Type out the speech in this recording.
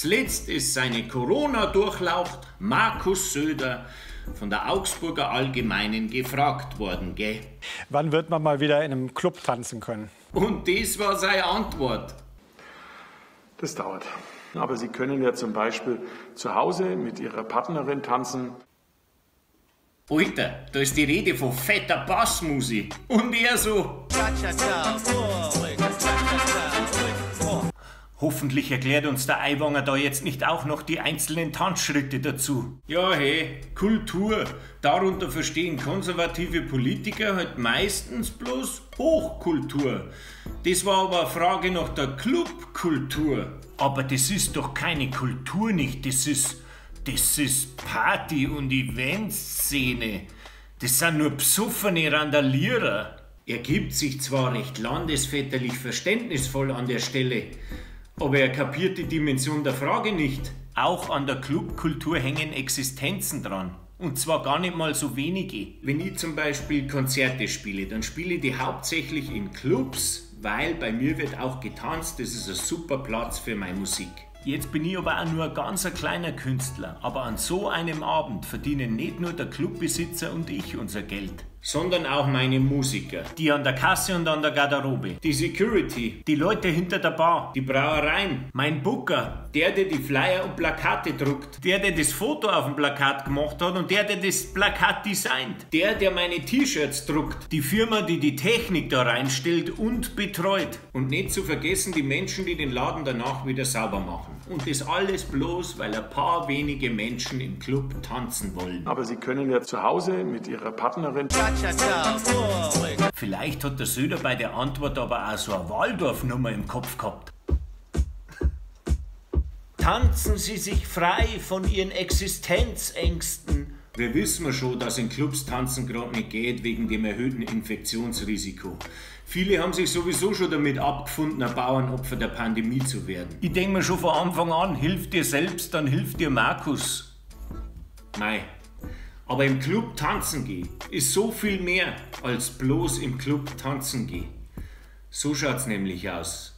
Zuletzt ist seine Corona durchlaucht Markus Söder von der Augsburger Allgemeinen gefragt worden, gell? Wann wird man mal wieder in einem Club tanzen können? Und das war seine Antwort. Das dauert. Aber Sie können ja zum Beispiel zu Hause mit Ihrer Partnerin tanzen. Alter, da ist die Rede von fetter Bassmusik. Und er so. Hoffentlich erklärt uns der Eiwanger da jetzt nicht auch noch die einzelnen Tanzschritte dazu. Ja, hey, Kultur. Darunter verstehen konservative Politiker halt meistens bloß Hochkultur. Das war aber eine Frage nach der Clubkultur. Aber das ist doch keine Kultur nicht, das ist. Das ist Party- und Eventszene. Das sind nur psuffene Randalierer. Er gibt sich zwar recht landesväterlich verständnisvoll an der Stelle, aber er kapiert die Dimension der Frage nicht. Auch an der Clubkultur hängen Existenzen dran. Und zwar gar nicht mal so wenige. Wenn ich zum Beispiel Konzerte spiele, dann spiele ich die hauptsächlich in Clubs, weil bei mir wird auch getanzt. Das ist ein super Platz für meine Musik. Jetzt bin ich aber auch nur ein ganz kleiner Künstler. Aber an so einem Abend verdienen nicht nur der Clubbesitzer und ich unser Geld, sondern auch meine Musiker. Die an der Kasse und an der Garderobe. Die Security. Die Leute hinter der Bar. Die Brauereien. Mein Booker. Der, der die Flyer und Plakate druckt. Der, der das Foto auf dem Plakat gemacht hat und der, der das Plakat designt. Der, der meine T-Shirts druckt. Die Firma, die die Technik da reinstellt und betreut. Und nicht zu vergessen die Menschen, die den Laden danach wieder sauber machen. Und das alles bloß, weil ein paar wenige Menschen im Club tanzen wollen. Aber Sie können ja zu Hause mit Ihrer Partnerin. Vielleicht hat der Söder bei der Antwort aber auch so eine Waldorfnummer im Kopf gehabt. Tanzen Sie sich frei von Ihren Existenzängsten. Wir wissen schon, dass in Clubs tanzen gerade nicht geht wegen dem erhöhten Infektionsrisiko. Viele haben sich sowieso schon damit abgefunden, ein Bauernopfer der Pandemie zu werden. Ich denke mir schon von Anfang an, hilf dir selbst, dann hilft dir Markus. Mei. Aber im Club tanzen gehen ist so viel mehr als bloß im Club tanzen gehen. So schaut's nämlich aus.